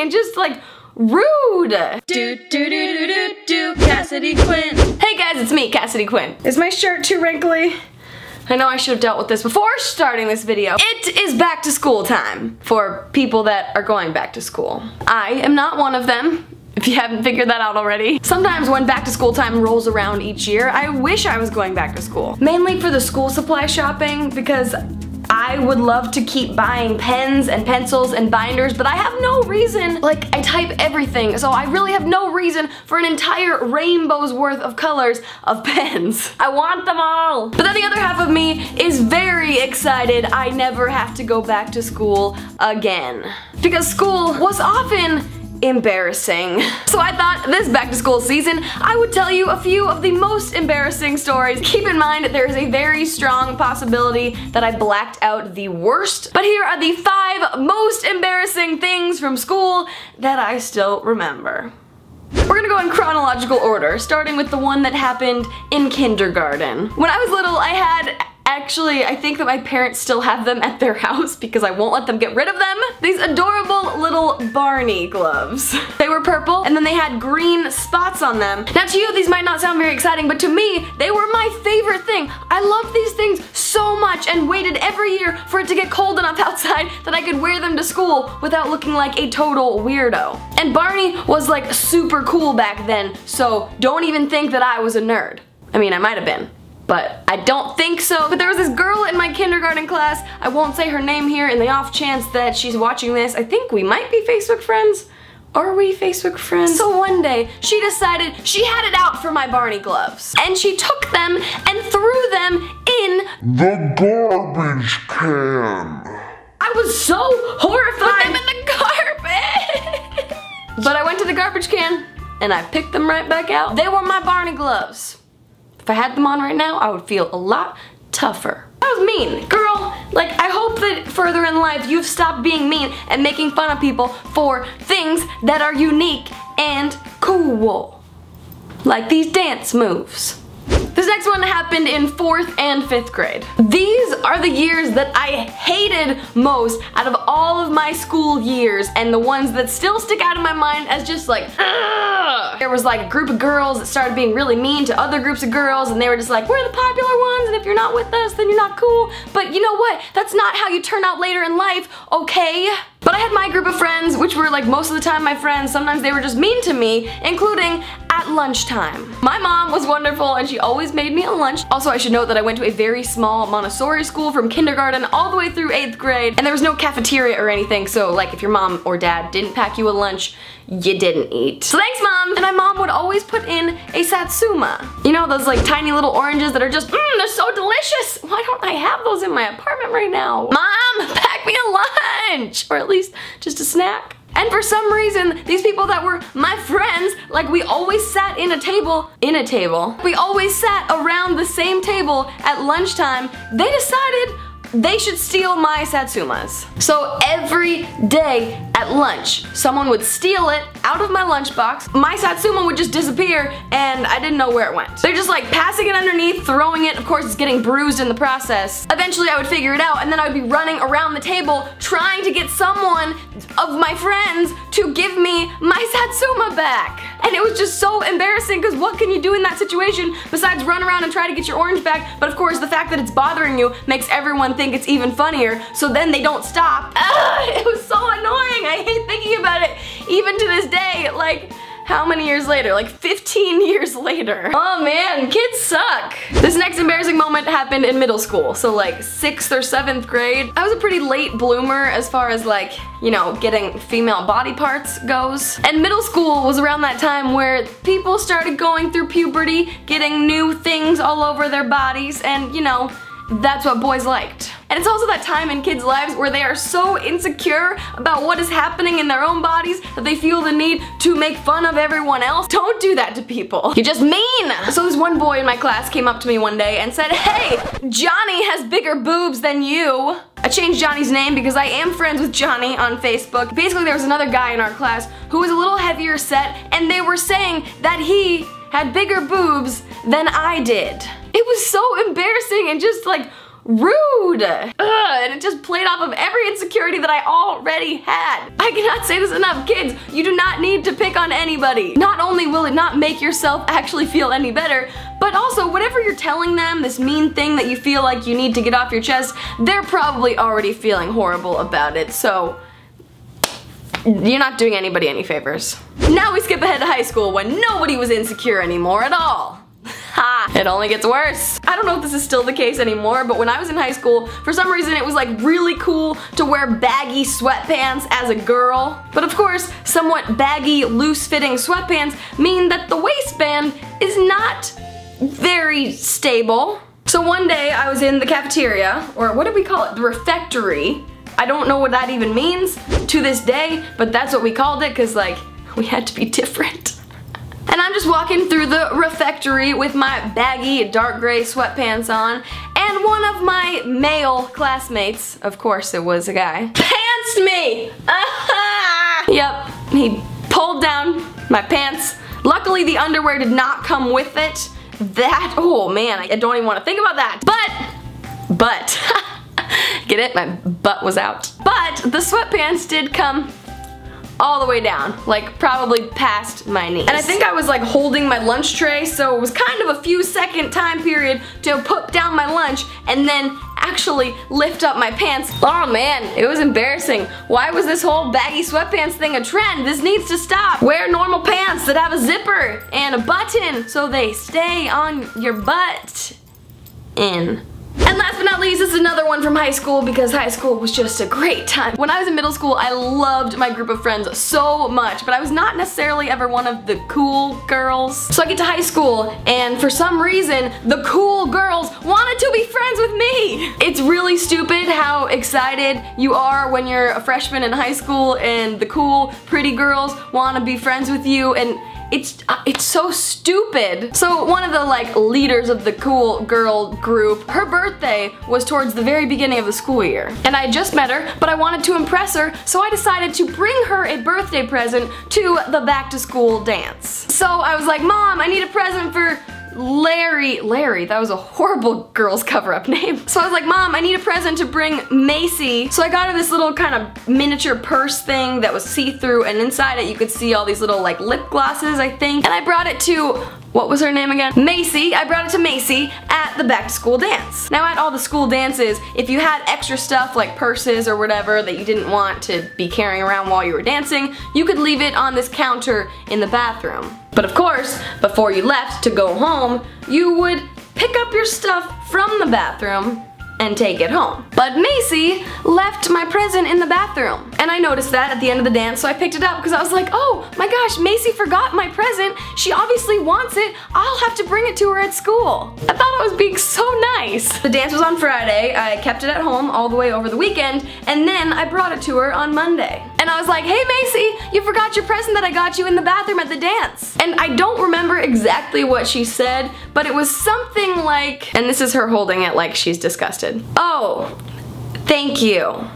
and just like rude. Do do do do do do Cassidy Quinn. Hey guys, it's me, Cassidy Quinn. Is my shirt too wrinkly? I know I should have dealt with this before starting this video. It is back to school time for people that are going back to school. I am not one of them if you haven't figured that out already. Sometimes when back to school time rolls around each year, I wish I was going back to school. Mainly for the school supply shopping because I would love to keep buying pens and pencils and binders, but I have no reason, like I type everything, so I really have no reason for an entire rainbow's worth of colors of pens. I want them all. But then the other half of me is very excited I never have to go back to school again. Because school was often embarrassing. So I thought this back to school season, I would tell you a few of the most embarrassing stories. Keep in mind there is a very strong possibility that I blacked out the worst, but here are the five most embarrassing things from school that I still remember. We're gonna go in chronological order, starting with the one that happened in kindergarten. When I was little, I had Actually, I think that my parents still have them at their house because I won't let them get rid of them. These adorable little Barney gloves. They were purple and then they had green spots on them. Now to you, these might not sound very exciting, but to me, they were my favorite thing. I loved these things so much and waited every year for it to get cold enough outside that I could wear them to school without looking like a total weirdo. And Barney was like super cool back then, so don't even think that I was a nerd. I mean, I might have been but I don't think so. But there was this girl in my kindergarten class, I won't say her name here in the off chance that she's watching this. I think we might be Facebook friends. Are we Facebook friends? So one day, she decided she had it out for my Barney gloves. And she took them and threw them in the garbage can. I was so horrified. Put them in the garbage. but I went to the garbage can and I picked them right back out. They were my Barney gloves. If I had them on right now, I would feel a lot tougher. That was mean. Girl, like I hope that further in life you've stopped being mean and making fun of people for things that are unique and cool. Like these dance moves. This next one happened in fourth and fifth grade. These are the years that I hated most out of all of my school years and the ones that still stick out in my mind as just like, Ugh. There was like a group of girls that started being really mean to other groups of girls and they were just like, we're the popular ones and if you're not with us then you're not cool. But you know what? That's not how you turn out later in life, okay? But I had my group of friends, which were like most of the time my friends, sometimes they were just mean to me, including at lunchtime. My mom was wonderful and she always made me a lunch. Also, I should note that I went to a very small Montessori school from kindergarten all the way through 8th grade, and there was no cafeteria or anything, so like if your mom or dad didn't pack you a lunch, you didn't eat. So thanks mom! And my mom would always put in a satsuma. You know those like tiny little oranges that are just, mmm, they're so delicious! Why don't I have those in my apartment right now? Mom, me a lunch! Or at least just a snack. And for some reason, these people that were my friends, like we always sat in a table, in a table, we always sat around the same table at lunchtime, they decided they should steal my satsumas. So every day at lunch, someone would steal it out of my lunchbox, my satsuma would just disappear and I didn't know where it went. They're just like passing it underneath, throwing it, of course it's getting bruised in the process. Eventually I would figure it out and then I would be running around the table trying to get someone of my friends to give me my satsuma back. And it was just so embarrassing because what can you do in that situation besides run around and try to get your orange back? But of course the fact that it's bothering you makes everyone think it's even funnier so then they don't stop. Ugh, it was so annoying. I hate thinking about it even to this day. Like, how many years later? Like 15 years later. Oh man, kids suck. This next embarrassing moment happened in middle school. So like sixth or seventh grade. I was a pretty late bloomer as far as like, you know, getting female body parts goes. And middle school was around that time where people started going through puberty, getting new things all over their bodies, and you know, that's what boys liked. And it's also that time in kids' lives where they are so insecure about what is happening in their own bodies that they feel the need to make fun of everyone else. Don't do that to people. You're just mean. So this one boy in my class came up to me one day and said, hey, Johnny has bigger boobs than you. I changed Johnny's name because I am friends with Johnny on Facebook. Basically, there was another guy in our class who was a little heavier set and they were saying that he had bigger boobs than I did. It was so embarrassing and just like rude. Ugh, and it just played off of every insecurity that I already had. I cannot say this enough. Kids, you do not need to pick on anybody. Not only will it not make yourself actually feel any better, but also whatever you're telling them, this mean thing that you feel like you need to get off your chest, they're probably already feeling horrible about it. So you're not doing anybody any favors. Now we skip ahead to high school when nobody was insecure anymore at all. It only gets worse. I don't know if this is still the case anymore, but when I was in high school, for some reason it was like really cool to wear baggy sweatpants as a girl. But of course, somewhat baggy, loose-fitting sweatpants mean that the waistband is not very stable. So one day I was in the cafeteria, or what did we call it? The refectory. I don't know what that even means to this day, but that's what we called it because like, we had to be different. And I'm just walking through the refectory with my baggy dark gray sweatpants on and one of my male classmates, of course it was a guy, pantsed me! yep, he pulled down my pants. Luckily the underwear did not come with it. That, oh man, I don't even want to think about that. But, but, get it? My butt was out. But the sweatpants did come all the way down, like probably past my knees. And I think I was like holding my lunch tray, so it was kind of a few second time period to put down my lunch and then actually lift up my pants. Oh man, it was embarrassing. Why was this whole baggy sweatpants thing a trend? This needs to stop. Wear normal pants that have a zipper and a button so they stay on your butt in. And last but not least, this is another one from high school because high school was just a great time. When I was in middle school, I loved my group of friends so much, but I was not necessarily ever one of the cool girls. So I get to high school, and for some reason, the cool girls wanted to be friends with me. It's really stupid how excited you are when you're a freshman in high school and the cool, pretty girls want to be friends with you, and it's uh, it's so stupid. So one of the like leaders of the cool girl group, her birthday was towards the very beginning of the school year. And I just met her, but I wanted to impress her, so I decided to bring her a birthday present to the back to school dance. So I was like, Mom, I need a present for Larry, Larry, that was a horrible girl's cover-up name. So I was like, Mom, I need a present to bring Macy. So I got her this little kind of miniature purse thing that was see-through and inside it you could see all these little like lip glosses, I think. And I brought it to what was her name again? Macy. I brought it to Macy at the back to school dance. Now at all the school dances, if you had extra stuff like purses or whatever that you didn't want to be carrying around while you were dancing, you could leave it on this counter in the bathroom. But of course, before you left to go home, you would pick up your stuff from the bathroom and take it home. But Macy left my present in the bathroom. And I noticed that at the end of the dance, so I picked it up because I was like, oh my gosh, Macy forgot my present. She obviously wants it. I'll have to bring it to her at school. I thought I was being so nice. The dance was on Friday. I kept it at home all the way over the weekend, and then I brought it to her on Monday. And I was like, hey Macy, you forgot your present that I got you in the bathroom at the dance. And I don't remember exactly what she said, but it was something like, and this is her holding it like she's disgusted. Oh, thank you.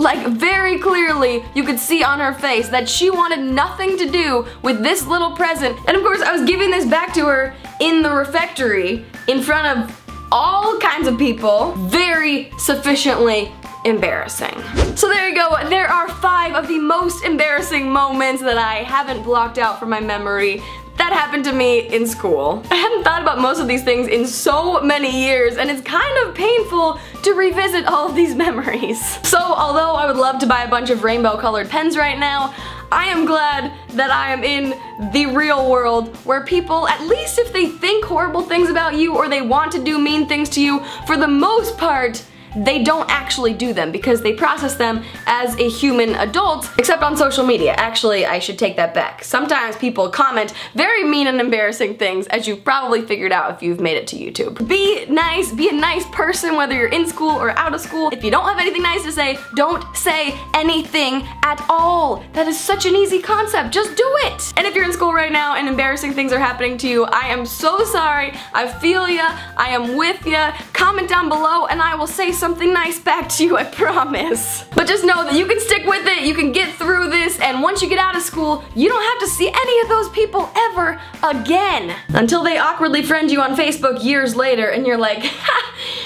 Like very clearly you could see on her face that she wanted nothing to do with this little present. And of course I was giving this back to her in the refectory in front of all kinds of people very sufficiently embarrassing. So there you go, there are five of the most embarrassing moments that I haven't blocked out from my memory that happened to me in school. I hadn't thought about most of these things in so many years and it's kind of painful to revisit all of these memories. So although I would love to buy a bunch of rainbow colored pens right now, I am glad that I am in the real world where people, at least if they think horrible things about you or they want to do mean things to you, for the most part, they don't actually do them because they process them as a human adult, except on social media. Actually, I should take that back. Sometimes people comment very mean and embarrassing things, as you've probably figured out if you've made it to YouTube. Be nice, be a nice person, whether you're in school or out of school. If you don't have anything nice to say, don't say anything at all. That is such an easy concept, just do it! And if you're in school right now and embarrassing things are happening to you, I am so sorry, I feel ya, I am with ya. Comment down below and I will say something nice back to you, I promise. But just know that you can stick with it, you can get through this, and once you get out of school, you don't have to see any of those people ever again. Until they awkwardly friend you on Facebook years later and you're like, ha,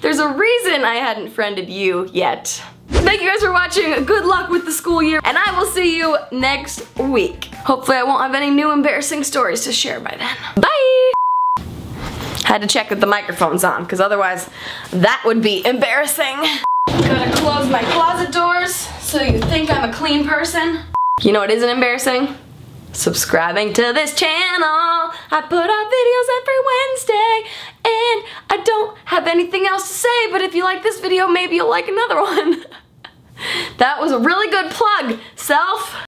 There's a reason I hadn't friended you yet. Thank you guys for watching. Good luck with the school year, and I will see you next week. Hopefully I won't have any new embarrassing stories to share by then. Bye! Had to check that the microphone's on, because otherwise that would be embarrassing. Gotta close my closet doors so you think I'm a clean person. You know what isn't embarrassing? Subscribing to this channel. I put out videos every Wednesday and I don't have anything else to say, but if you like this video, maybe you'll like another one. that was a really good plug, self.